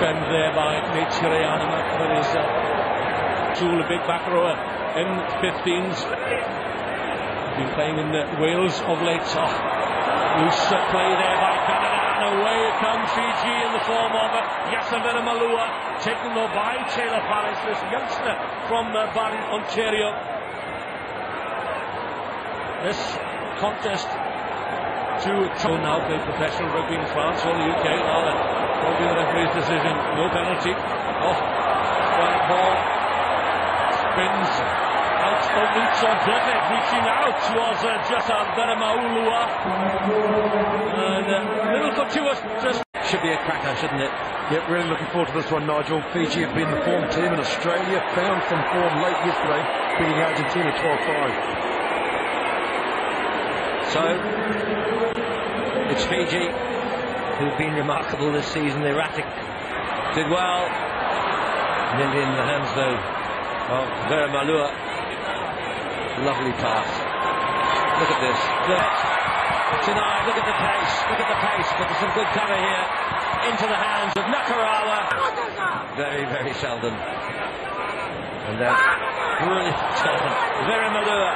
Chirianima, there is uh, Jewel, a big back rower in 15s. Been playing in uh, Wales of late. Oh, loose play there by Canada, and away comes Fiji in the form of Jasa Veremalua, taken though by Taylor Paris, this youngster from uh, Barrie, Ontario. This contest to so now play professional rugby in France or the UK. Now that will be the referee's decision. No penalty. Oh, strike ball spins out of reach of reaching out was uh, Jasa Veremalua. And uh, little fortuitous. Just Should be a cracker, shouldn't it? Yep, really looking forward to this one, Nigel. Fiji have been the form team in Australia, found some form late yesterday, beating Argentina 12-5. So, it's Fiji who've been remarkable this season, erratic. Did well. Nearly in the hands though of Veremalua. Lovely pass. Look at this. Tonight, look at the pace. Look at the pace. But there's some good cover here. Into the hands of Nakarawa. Very, very seldom. And then, brilliant. Veremalua,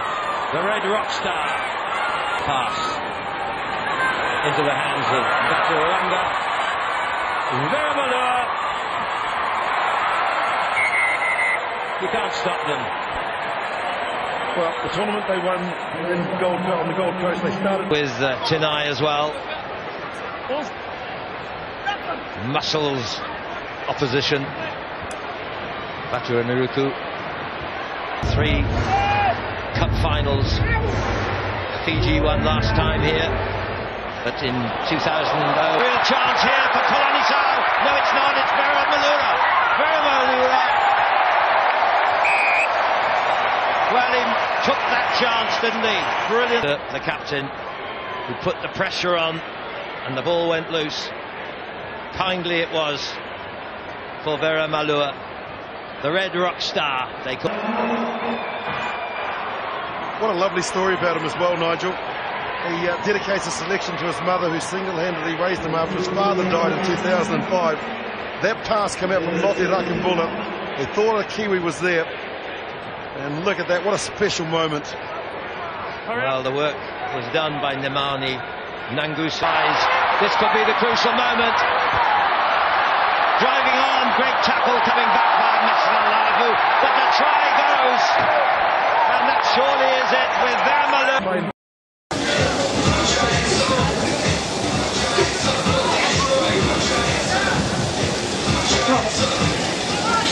the red rock star pass into the hands of Victor Oranga. Veramalua. You can't stop them. Well, the tournament they won in Gold, on the Gold Coast, they started with uh, Tinai as well. Muscles opposition. Batu Naruku. Three cup finals Fiji won last time here, but in 2000, oh, real chance here for Kolinisau. No, it's not. It's Veremalua. Vera Malura. Well, he took that chance, didn't he? Brilliant. The, the captain who put the pressure on, and the ball went loose. Kindly it was for Veremalua, the red rock star. They could. What a lovely story about him as well, Nigel. He uh, dedicates a selection to his mother who single-handedly raised him after his father died in 2005. That pass came out from Lote Raikabula. They thought a Kiwi was there. And look at that, what a special moment. Well, the work was done by Nemani Nagusa's. This could be the crucial moment. Driving on, great tackle coming back by Meslan but the try goes. And that surely is it with Veremalua.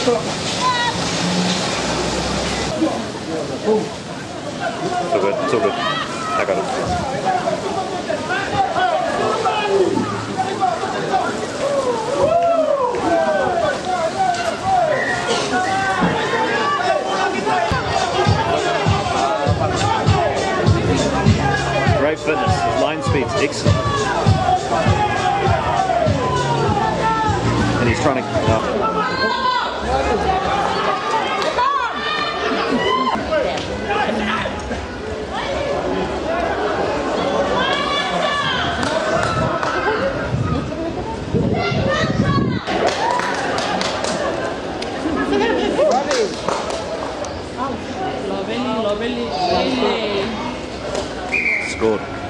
So good, so good. I got it. great fitness. Line speed's excellent. And he's trying to... Uh, Lovely, lovely, lovely. Score.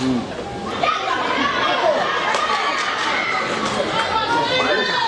嗯んか前もか。